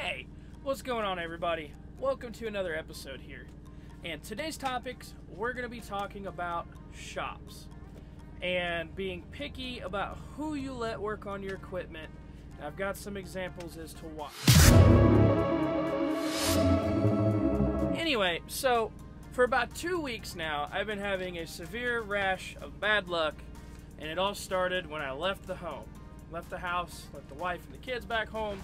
Hey, what's going on, everybody? Welcome to another episode here. And today's topics, we're going to be talking about shops and being picky about who you let work on your equipment. I've got some examples as to why. Anyway, so for about two weeks now, I've been having a severe rash of bad luck, and it all started when I left the home. Left the house, left the wife and the kids back home,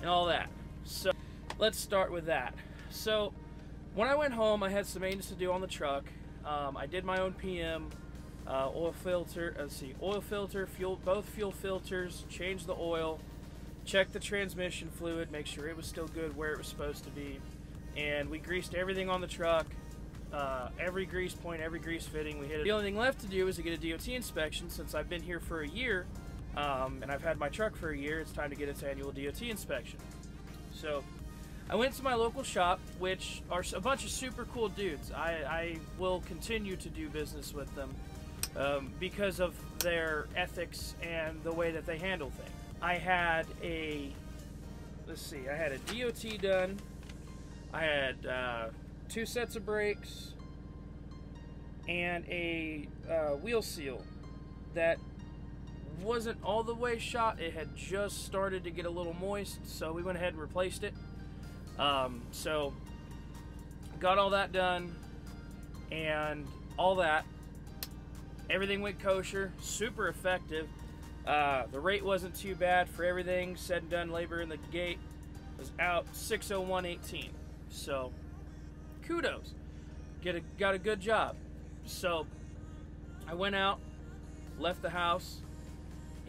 and all that. So let's start with that. So when I went home, I had some maintenance to do on the truck. Um, I did my own PM, uh, oil filter. Let's see, oil filter, fuel, both fuel filters. Changed the oil, checked the transmission fluid, make sure it was still good where it was supposed to be, and we greased everything on the truck. Uh, every grease point, every grease fitting, we hit it. The only thing left to do is to get a DOT inspection. Since I've been here for a year, um, and I've had my truck for a year, it's time to get its annual DOT inspection. So I went to my local shop, which are a bunch of super cool dudes. I, I will continue to do business with them um, because of their ethics and the way that they handle things. I had a, let's see, I had a DOT done. I had uh, two sets of brakes and a uh, wheel seal that wasn't all the way shot. It had just started to get a little moist, so we went ahead and replaced it. Um, so, got all that done, and all that. Everything went kosher, super effective. Uh, the rate wasn't too bad for everything. Said and done labor in the gate was out 60118. So, kudos. Get a, got a good job. So, I went out, left the house,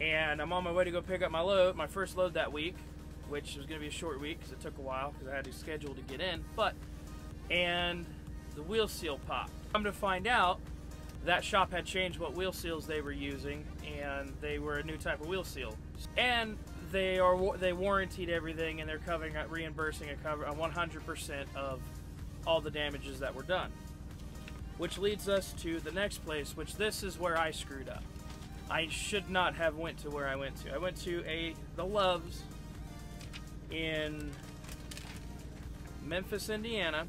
and I'm on my way to go pick up my load, my first load that week, which was going to be a short week because it took a while because I had to schedule to get in. But and the wheel seal popped. Come to find out, that shop had changed what wheel seals they were using, and they were a new type of wheel seal. And they are they warranted everything, and they're covering reimbursing a cover 100% of all the damages that were done. Which leads us to the next place, which this is where I screwed up. I should not have went to where I went to. I went to a the Loves in Memphis, Indiana,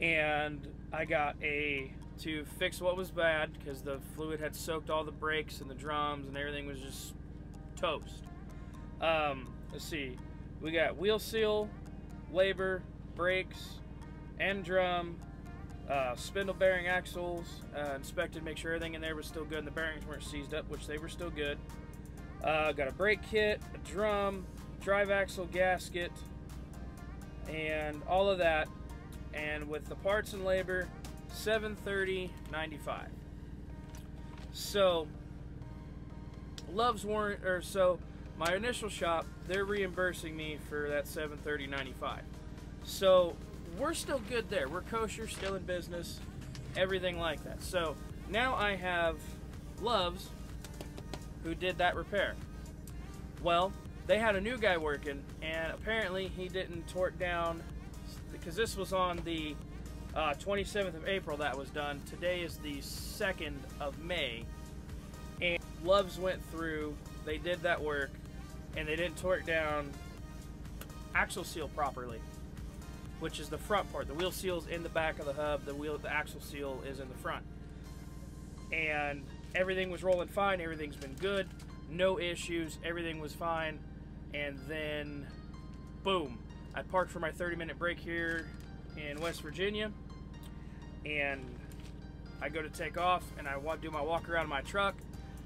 and I got a to fix what was bad because the fluid had soaked all the brakes and the drums and everything was just toast. Um, let's see, we got wheel seal, labor, brakes, and drum, uh, spindle bearing axles, uh, inspected, make sure everything in there was still good and the bearings weren't seized up, which they were still good. Uh, got a brake kit, a drum, drive axle gasket, and all of that. And with the parts and labor, 730.95. So, Love's warrant, or so my initial shop, they're reimbursing me for that 730.95. So we're still good there. We're kosher, still in business, everything like that. So now I have Loves who did that repair. Well, they had a new guy working, and apparently he didn't torque down because this was on the uh, 27th of April that was done. Today is the 2nd of May, and Loves went through. They did that work, and they didn't torque down axle seal properly which is the front part. The wheel seal is in the back of the hub. The wheel, the axle seal is in the front. And everything was rolling fine. Everything's been good. No issues. Everything was fine. And then, boom! I parked for my 30-minute break here in West Virginia, and I go to take off, and I do my walk around my truck.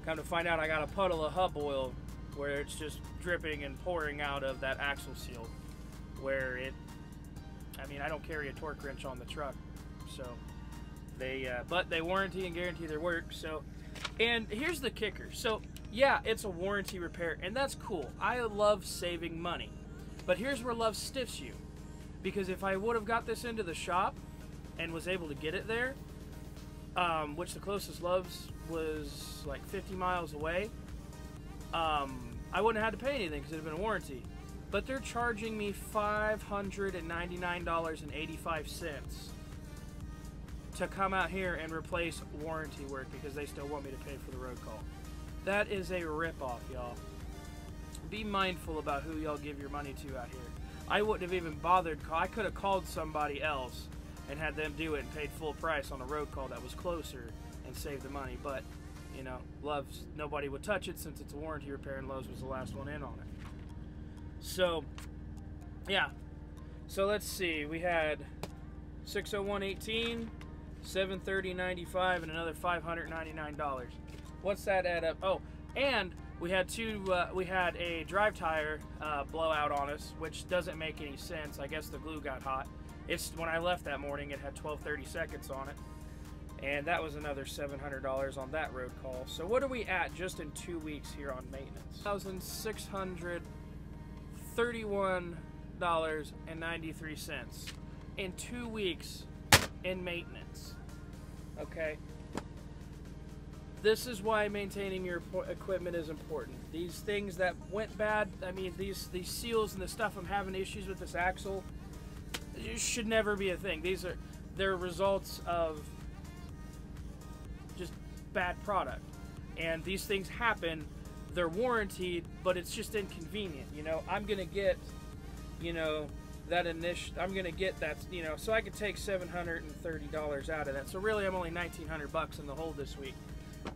Come to find out, I got a puddle of hub oil where it's just dripping and pouring out of that axle seal, where it I mean, I don't carry a torque wrench on the truck, so they, uh, but they warranty and guarantee their work. So, and here's the kicker. So, yeah, it's a warranty repair, and that's cool. I love saving money, but here's where love stiffs you, because if I would have got this into the shop and was able to get it there, um, which the closest Loves was like 50 miles away, um, I wouldn't have had to pay anything because it had been a warranty but they're charging me $599.85 to come out here and replace warranty work because they still want me to pay for the road call. That is a ripoff, y'all. be mindful about who y'all give your money to out here. I wouldn't have even bothered. I could have called somebody else and had them do it and paid full price on a road call that was closer and saved the money. But you know, Love's nobody would touch it since it's a warranty repair, and Love's was the last one in on it. So, yeah. So let's see. We had 601.18, 730.95, and another $599. What's that add up? Oh, and we had two. Uh, we had a drive tire uh, blowout on us, which doesn't make any sense. I guess the glue got hot. It's when I left that morning. It had 12:30 seconds on it, and that was another $700 on that road call. So what are we at just in two weeks here on maintenance? Thousand six hundred thirty-one dollars and ninety-three cents in two weeks in maintenance. Okay. This is why maintaining your equipment is important. These things that went bad, I mean, these these seals and the stuff I'm having issues with this axle, should never be a thing. These are they're results of just bad product, and these things happen. They're warranted, but it's just inconvenient. You know, I'm gonna get, you know, that initial. I'm gonna get that. You know, so I could take seven hundred and thirty dollars out of that. So really, I'm only nineteen hundred bucks in the hole this week.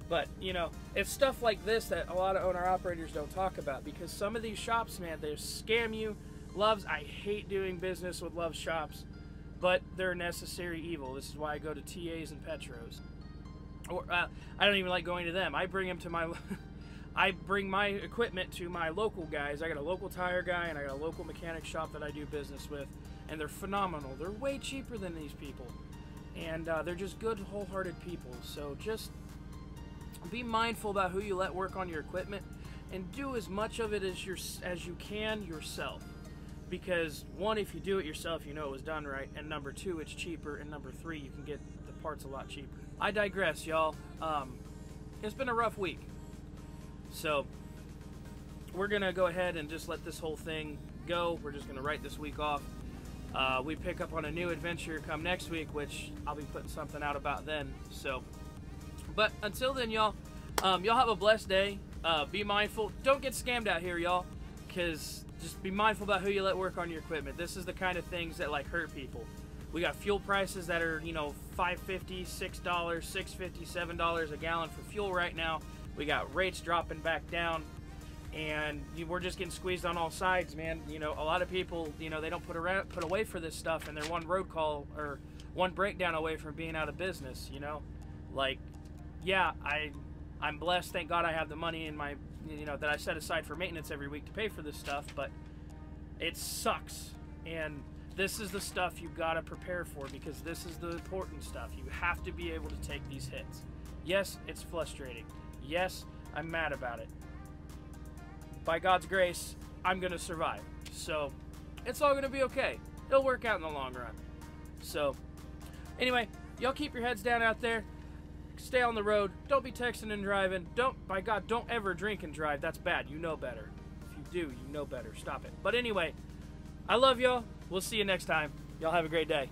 But, you know, it's stuff like this that a lot of owner operators don't talk about because some of these shops, man, they scam you. Loves, I hate doing business with Love's shops, but they're necessary evil. This is why I go to TAs and Petros. Or uh, I don't even like going to them. I bring them to my I bring my equipment to my local guys. I got a local tire guy and I got a local mechanic shop that I do business with, and they're phenomenal. They're way cheaper than these people, and uh, they're just good, wholehearted people. So just be mindful about who you let work on your equipment and do as much of it as, your, as you can yourself. Because one, if you do it yourself, you know it was done right. And number two, it's cheaper. And number three, you can get the parts a lot cheaper. I digress, y'all. Um, it's been a rough week. So we're going to go ahead and just let this whole thing go. We're just going to write this week off. Uh, we pick up on a new adventure come next week, which I'll be putting something out about then. So but until then, y'all, um, y'all have a blessed day. Uh, be mindful. Don't get scammed out here, y'all, because just be mindful about who you let work on your equipment. This is the kind of things that like hurt people. We got fuel prices that are, you know, $5.50, $6, $6.50, $7 a gallon for fuel right now. We got rates dropping back down, and we're just getting squeezed on all sides, man. You know, a lot of people, you know, they don't put around, put away for this stuff, and they're one road call or one breakdown away from being out of business. You know, like yeah, I I'm blessed. Thank God I have the money in my you know that I set aside for maintenance every week to pay for this stuff, but it sucks. And this is the stuff you got to prepare for because this is the important stuff. You have to be able to take these hits. Yes, it's frustrating. Yes, I'm mad about it. By God's grace, I'm going to survive. So, it's all going to be okay. It'll work out in the long run. So, anyway, y'all keep your heads down out there stay on the road. Don't be texting and driving. Don't, by God, don't ever drink and drive. That's bad. You know better. If you do, you know better. Stop it. But anyway, I love y'all. We'll see you next time. Y'all have a great day.